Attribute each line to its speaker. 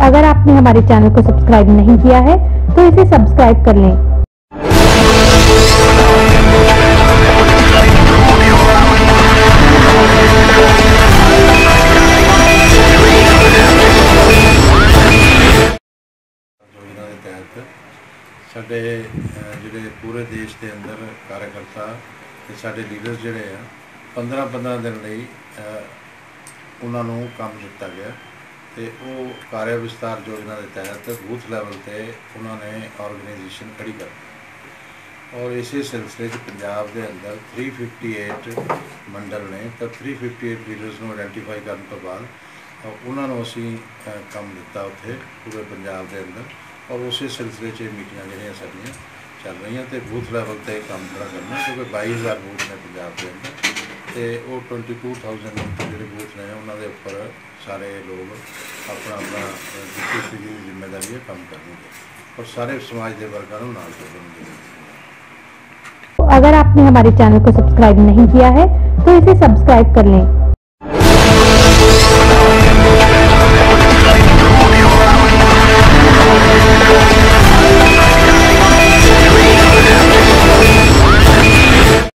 Speaker 1: अगर आपने हमारे चैनल को सब्सक्राइब नहीं किया है तो इसे सब्सक्राइब कर लें
Speaker 2: ਯੋਜਨਾ ਦੇ ਤਹਿਤ ਸਾਡੇ ਅਹ, ਜਿਹੜੇ ਪੂਰੇ ਦੇਸ਼ ਦੇ ਅੰਦਰ ਕਾਰਜਕਰਤਾ ਤੇ ਸਾਡੇ ਲੀਡਰ ਜਿਹੜੇ ਆ 15 15 ਦਿਨ ਲਈ ਅਹ, ਉਹਨਾਂ ਨੂੰ ਕੰਮ ਦਿੱਤਾ ਗਿਆ ਤੇ ਉਹ ਕਾਰਜ ਵਿਸਤਾਰ ਯੋਜਨਾ ਦੇ ਤਹਿਤ ਬੂਥ ਲੈਵਲ ਤੇ ਉਹਨਾਂ ਨੇ ਆਰਗੇਨਾਈਜੇਸ਼ਨ ਖੜੀ ਕਰ ਔਰ ਇਸੇ ਸਿਲਸਿਲੇ 'ਚ ਪੰਜਾਬ ਦੇ ਅੰਦਰ 358 ਮੰਡਲ ਨੇ ਤਾਂ 358 ਲੀਡਰਸ ਨੂੰ ਆਇਡੈਂਟੀਫਾਈ ਕਰਨ ਤੋਂ ਬਾਅਦ ਉਹਨਾਂ ਨੂੰ ਅਸੀਂ ਕੰਮ ਦਿੱਤਾ ਉੱਥੇ, ਪੂਰੇ ਪੰਜਾਬ ਦੇ ਅੰਦਰ। ਔਰ ਉਸੇ ਸਿਲਸਿਲੇ 'ਚ ਇਹ ਮੀਟਿੰਗਾਂ ਜਿਹੜੀਆਂ ਸਾਡੀਆਂ ਚੱਲ ਰਹੀਆਂ ਤੇ ਬੂਥ ਲੈਵਲ ਤੇ ਕੰਮ ਜਿਹੜਾ ਕਰਨਾ, ਕਿਉਂਕਿ 22000 ਬੂਥ ਨੇ ਪੰਜਾਬ ਦੇ ਅੰਦਰ। ਤੇ ਉਹ 22000 ਜਿਹੜੇ ਬੂਥ ਨੇ ਉਹਨਾਂ ਦੇ ਉੱਪਰ ਸਾਰੇ ਲੋਕ ਆਪਣਾ ਆਪਣਾ ਅ, ਜਿੱਥੇ ਸੀ ਜ਼ਿੰਮੇਵਾਰੀ ਹੈ ਕੰਮ ਕਰਨਗੇ ਔਰ ਸਾਰੇ ਸਮਾਜ ਦੇ ਵਰਗਾਂ ਨੂੰ ਨਾਲ ਜੋੜਨਗੇ
Speaker 1: तो अगर आपने हमारे चैनल को सब्सक्राइब नहीं किया है तो इसे सब्सक्राइब कर लें